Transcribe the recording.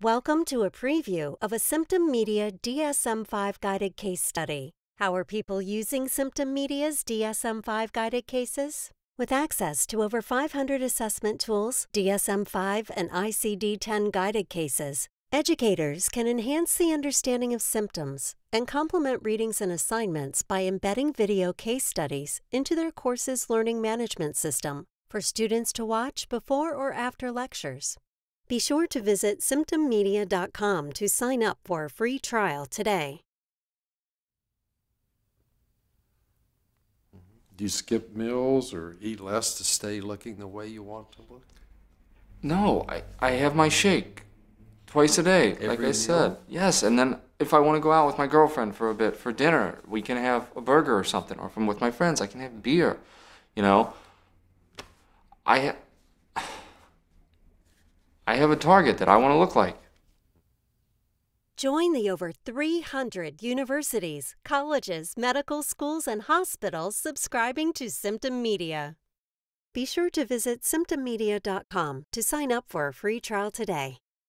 Welcome to a preview of a Symptom Media DSM 5 guided case study. How are people using Symptom Media's DSM 5 guided cases? With access to over 500 assessment tools, DSM 5 and ICD 10 guided cases, educators can enhance the understanding of symptoms and complement readings and assignments by embedding video case studies into their course's learning management system for students to watch before or after lectures. Be sure to visit symptommedia.com to sign up for a free trial today. Do you skip meals or eat less to stay looking the way you want to look? No, I, I have my shake twice a day, like Every I said. Yes, and then if I want to go out with my girlfriend for a bit for dinner, we can have a burger or something. Or if I'm with my friends, I can have beer. You know, I ha- I have a target that I want to look like. Join the over 300 universities, colleges, medical schools, and hospitals subscribing to Symptom Media. Be sure to visit symptommedia.com to sign up for a free trial today.